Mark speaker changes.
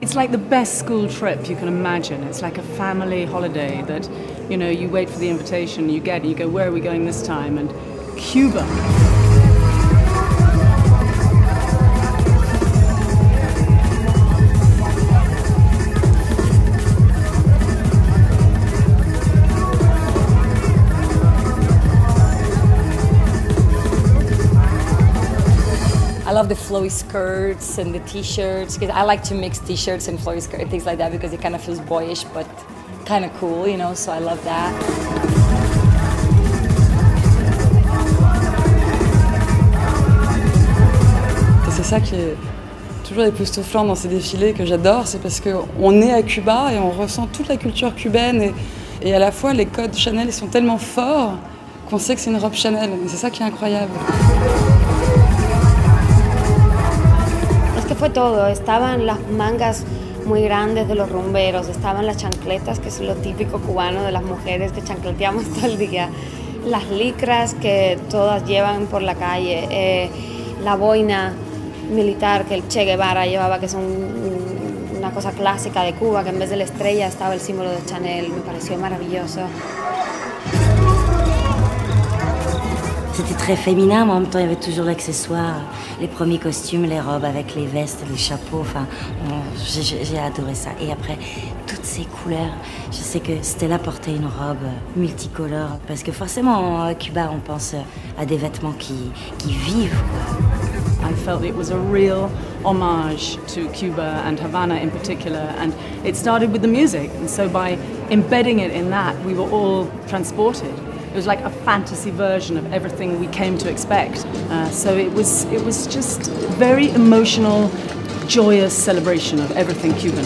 Speaker 1: It's like the best school trip you can imagine. It's like a family holiday that, you know, you wait for the invitation, you get it, you go, where are we going this time? And Cuba.
Speaker 2: I love the flowy skirts and the t-shirts because I like to mix t-shirts and flowy skirts, things like that, because it kind of feels boyish but kind of cool, you know. So I love that.
Speaker 3: C'est ça qui est toujours époustouflant dans ces défilés que j'adore, c'est parce qu'on est à Cuba et on ressent toute la culture cubaine et, et à la fois les codes Chanel sont tellement forts qu'on sait que c'est une robe Chanel. Et c'est ça qui est incroyable.
Speaker 4: Fue todo, estaban las mangas muy grandes de los rumberos, estaban las chancletas, que es lo típico cubano de las mujeres que chancleteamos todo el día, las licras que todas llevan por la calle, eh, la boina militar que el Che Guevara llevaba, que es un- una cosa clásica de Cuba, que en vez de la estrella estaba el símbolo de Chanel, me pareció maravilloso.
Speaker 5: C'était très féminin, mais en même temps, il y avait toujours l'accessoire, les premiers costumes, les robes avec les vestes, les chapeaux. Enfin, j'ai- adoré ça. Et après, toutes ces couleurs. Je sais que Stella portait une robe multicolore, parce que forcément, à Cuba, on pense à des vêtements qui, qui vivent.
Speaker 1: I felt it was a real homage to Cuba and Havana in particular, and it started with the music. And so by embedding it in that, we were all transported. It was like a fantasy version of everything we came to expect. Uh, so it was, it was just very emotional, joyous celebration of everything Cuban.